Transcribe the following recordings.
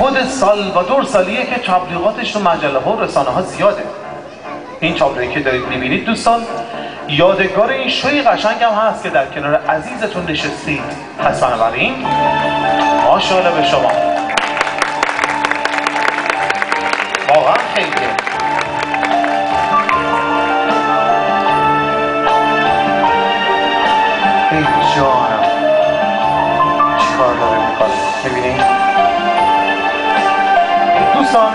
خود سالوادور سالیه که تبلیغاتش تو مجله ها و رسانه ها زیاده. این تابلویی که دارید می‌بینید دوستان یادگار این شوی قشنگ هم هست که در کنار عزیزتون نشستید پس بنابراین ماشاءالله به شما. واقعا خیلی ای جانم چیکار داره می‌کنه دوستان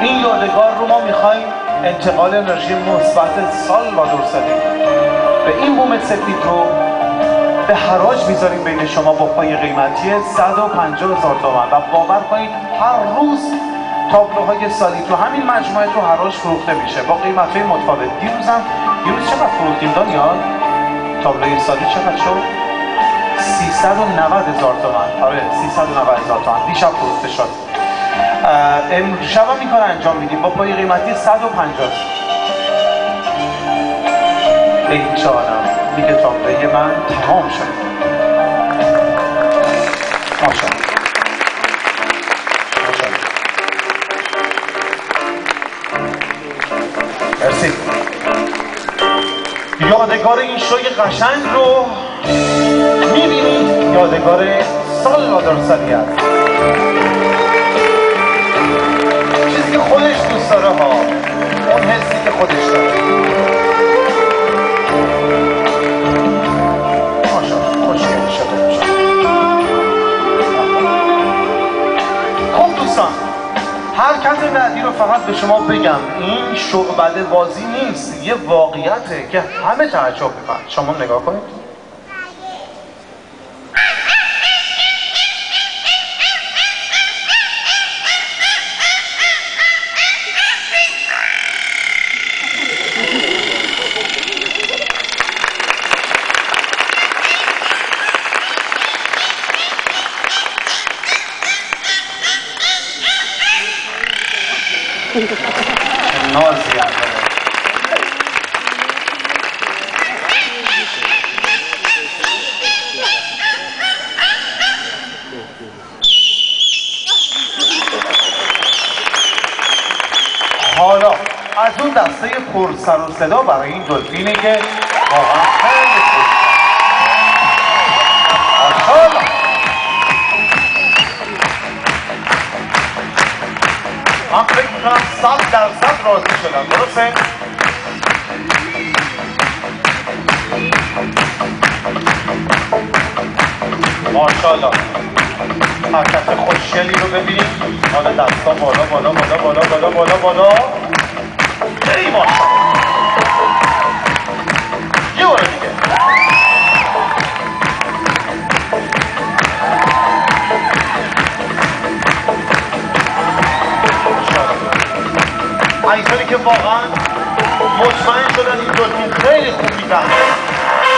این یادگار رو ما می‌خوایم انتقال انرژی مثبت سال و درسته به این بوم سفید رو به حراج می‌ذاریم بین شما با پای قیمتی 150 هزار تومن و باور کنید هر روز تابلوهای سالی تو همین مجموعه تو حراج فروخته میشه. با قیمت های متفاوت. دیروز هم دیروز چقدر فروختیم دانیال؟ تابلوی سالی چقدر شد؟ 390 هزار تومن آره 390 هزار تومن دیشب فروخته شد. امشب هم این انجام میدیم. با پای قیمتی 150 ای جانم میگه تابلوی من تمام شد. مرسی. یادگار این شوی قشنگ رو می‌بینید یادگار سال سالی است داره ها اون حسی که خودش داره. خب دوستان حرکت بعدی رو فقط به شما بگم این شعبده بازی نیست یه واقعیته که همه تعجب می‌کنن. شما نگاه کنید. داره. حالا از اون دسته پر سر و صدا برای این دلفینه که واقعا من فکر می‌کنم صد درصد راضی شدم درسته؟ ماشاءالله. حرکت خوشگلی رو ببینید حالا دستا بالا بالا بالا بالا بالا بالا بالا. ای ماشاءالله. اینطوری که واقعا مطمئن شدن این دلفین خیلی خوب می‌فهمه.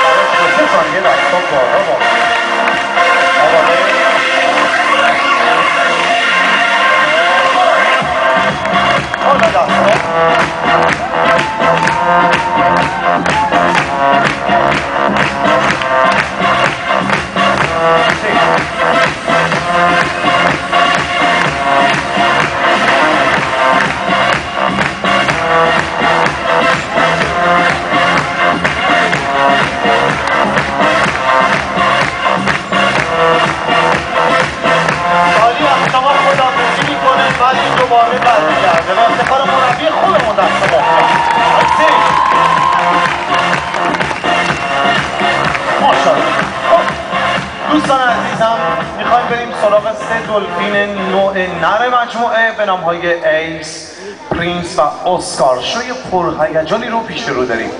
براش دو سه ثانیه دستا بالا بالا دوستان عزیزم می‌خوایم بریم سراغ سه دلفین نوع نر مجموعه به نام های ایس پرینس و اسکار. شوی پرهیجانی رو پیش رو داریم.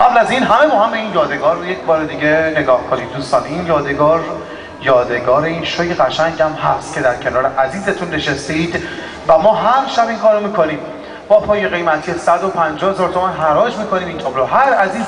قبل از این همه مهم این یادگار رو یک بار دیگه نگاه کنید دوستان این یادگار یادگار این شوی قشنگ هم هست که در کنار عزیزتون نشستید و ما هر شب این کارو می‌کنیم. با پایه قیمتی 150 هزار تومان حراج می‌کنیم. این تابلو هر عزیز